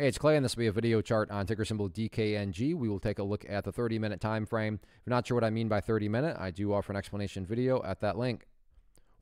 Hey, it's Clay, and this will be a video chart on ticker symbol DKNG. We will take a look at the 30-minute time frame. If you're not sure what I mean by 30-minute, I do offer an explanation video at that link.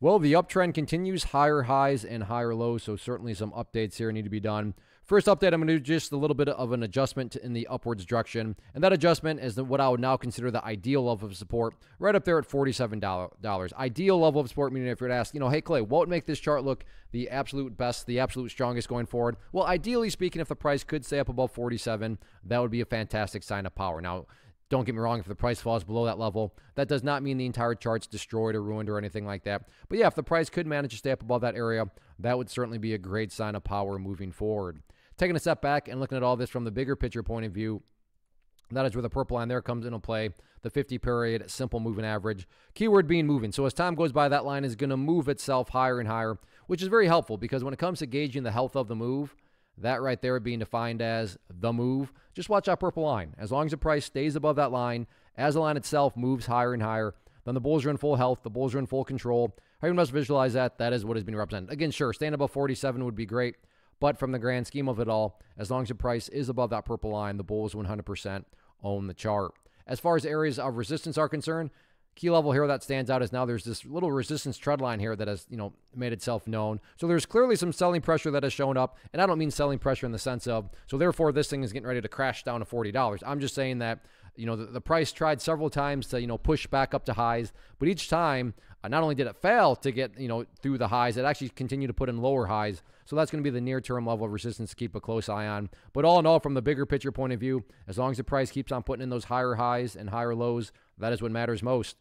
Well, the uptrend continues, higher highs and higher lows, so certainly some updates here need to be done. First update, I'm going to do just a little bit of an adjustment in the upwards direction. And that adjustment is what I would now consider the ideal level of support, right up there at $47. Ideal level of support, meaning if you're to ask, you know, hey, Clay, what would make this chart look the absolute best, the absolute strongest going forward? Well, ideally speaking, if the price could stay up above 47, that would be a fantastic sign of power. Now, don't get me wrong, if the price falls below that level, that does not mean the entire chart's destroyed or ruined or anything like that. But yeah, if the price could manage to stay up above that area, that would certainly be a great sign of power moving forward. Taking a step back and looking at all this from the bigger picture point of view, that is where the purple line there comes into play, the 50 period simple moving average. Keyword being moving. So as time goes by, that line is going to move itself higher and higher, which is very helpful because when it comes to gauging the health of the move, that right there being defined as the move, just watch that purple line. As long as the price stays above that line, as the line itself moves higher and higher, then the bulls are in full health, the bulls are in full control. How you must visualize that, that is what is being represented. Again, sure, staying above 47 would be great. But from the grand scheme of it all, as long as the price is above that purple line, the bulls 100% own the chart. As far as areas of resistance are concerned, key level here that stands out is now there's this little resistance trend line here that has, you know, made itself known. So there's clearly some selling pressure that has shown up, and I don't mean selling pressure in the sense of so therefore this thing is getting ready to crash down to $40. I'm just saying that, you know, the, the price tried several times to, you know, push back up to highs, but each time uh, not only did it fail to get, you know, through the highs, it actually continued to put in lower highs. So that's going to be the near term level of resistance to keep a close eye on. But all in all, from the bigger picture point of view, as long as the price keeps on putting in those higher highs and higher lows, that is what matters most.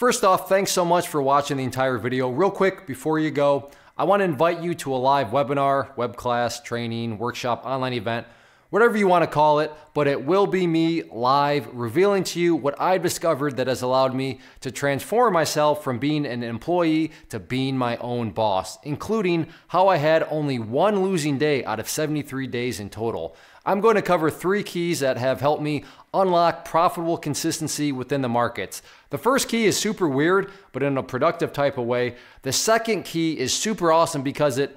First off, thanks so much for watching the entire video. Real quick, before you go, I want to invite you to a live webinar, web class, training, workshop, online event whatever you want to call it, but it will be me live revealing to you what I've discovered that has allowed me to transform myself from being an employee to being my own boss, including how I had only one losing day out of 73 days in total. I'm going to cover three keys that have helped me unlock profitable consistency within the markets. The first key is super weird, but in a productive type of way. The second key is super awesome because it